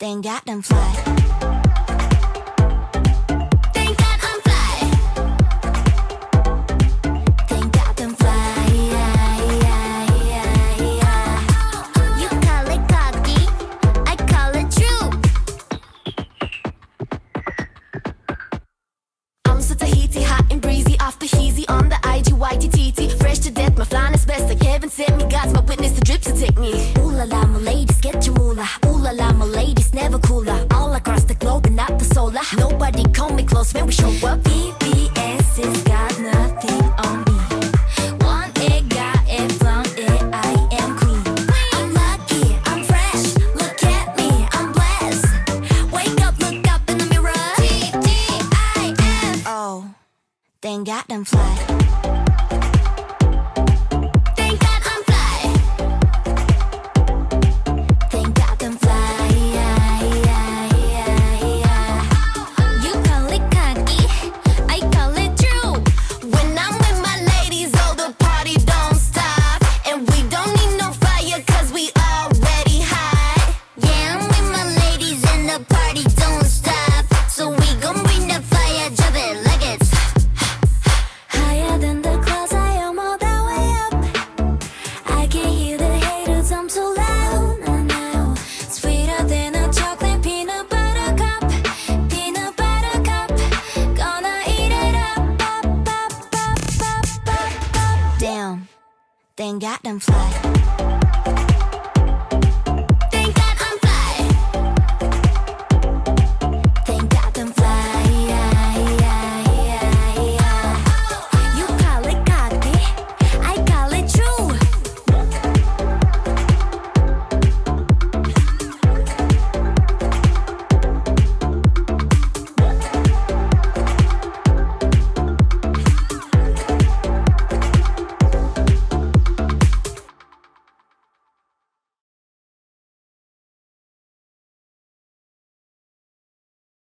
Thank God I'm fly. I'm fly. I'm fly. You call it cocky, I call it true. I'm so Tahiti, hot and breezy, off the on the. Fresh to death, my flying is best. Like heaven sent me, God's my witness, the drips to take me. Ooh la la, my ladies, get your Ooh la la, my ladies, never cooler. All across the globe and not the solar. Nobody come me close when we show up. BBS got nothing on me. Want it, got it, it, I am queen. I'm lucky, I'm fresh. Look at me, I'm blessed. Wake up, look up in the mirror. T-G-I-F. Oh, thank fly. Up, got I'm fly.